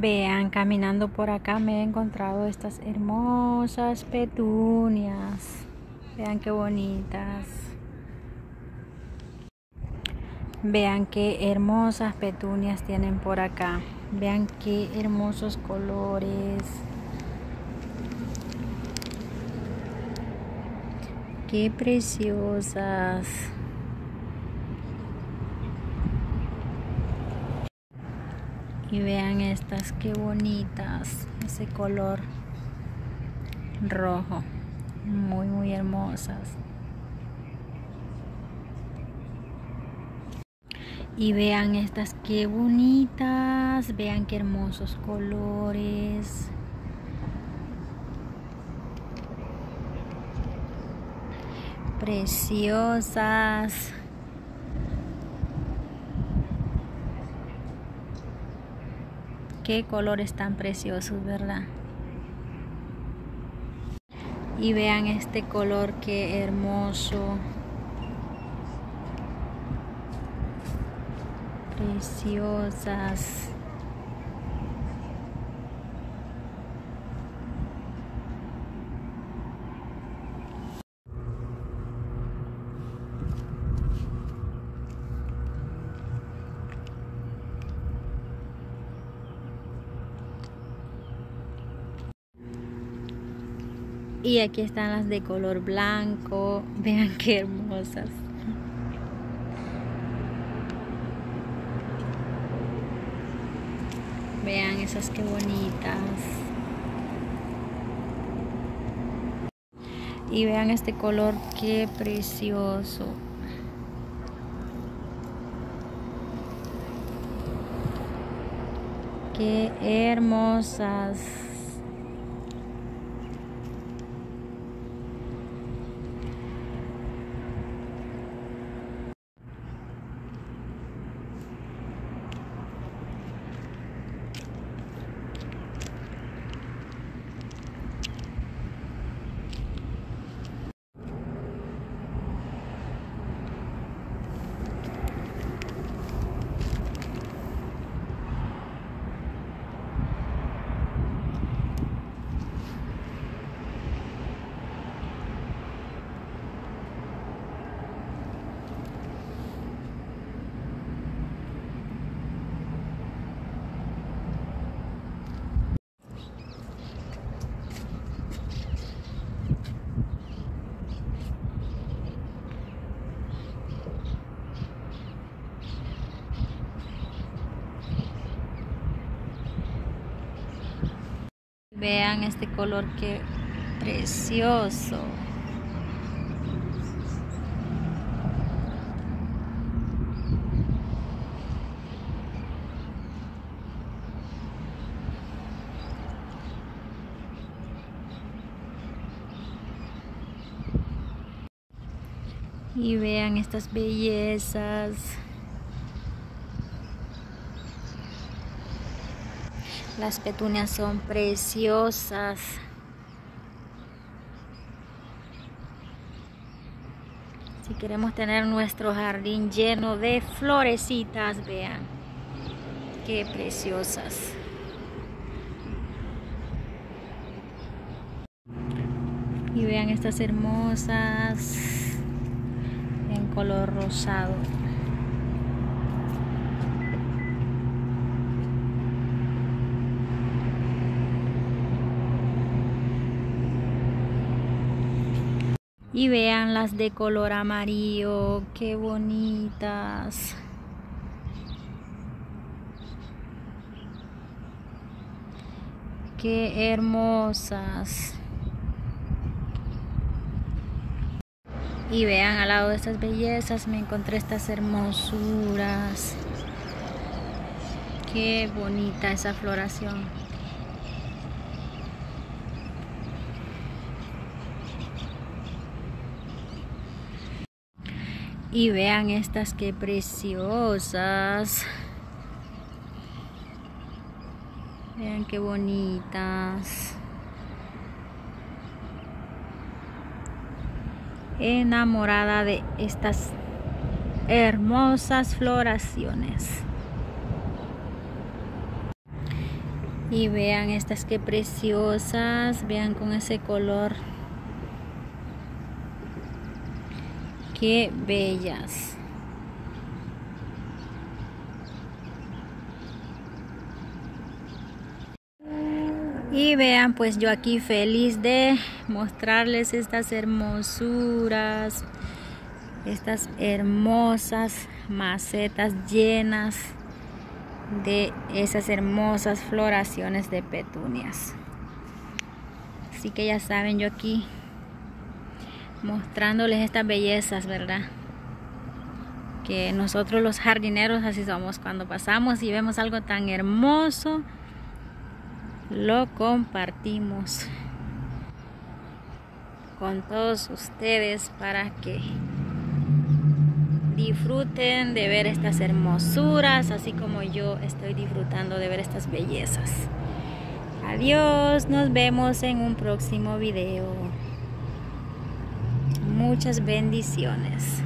Vean, caminando por acá me he encontrado estas hermosas petunias. Vean qué bonitas. Vean qué hermosas petunias tienen por acá. Vean qué hermosos colores. Qué preciosas. Y vean estas qué bonitas ese color rojo muy muy hermosas. Y vean estas qué bonitas vean qué hermosos colores. Preciosas qué colores tan preciosos, ¿verdad? Y vean este color, qué hermoso. Preciosas. Y aquí están las de color blanco. Vean qué hermosas. Vean esas qué bonitas. Y vean este color qué precioso. Qué hermosas. Vean este color que precioso. Y vean estas bellezas. Las petunias son preciosas. Si queremos tener nuestro jardín lleno de florecitas, vean. Qué preciosas. Y vean estas hermosas en color rosado. Y vean las de color amarillo, qué bonitas. Qué hermosas. Y vean al lado de estas bellezas me encontré estas hermosuras. Qué bonita esa floración. Y vean estas que preciosas. Vean qué bonitas. Enamorada de estas hermosas floraciones. Y vean estas que preciosas, vean con ese color. Qué bellas. Y vean, pues yo aquí feliz de mostrarles estas hermosuras, estas hermosas macetas llenas de esas hermosas floraciones de petunias. Así que ya saben, yo aquí mostrándoles estas bellezas, ¿verdad? Que nosotros los jardineros así somos. Cuando pasamos y vemos algo tan hermoso, lo compartimos con todos ustedes para que disfruten de ver estas hermosuras, así como yo estoy disfrutando de ver estas bellezas. Adiós, nos vemos en un próximo video. Muchas bendiciones.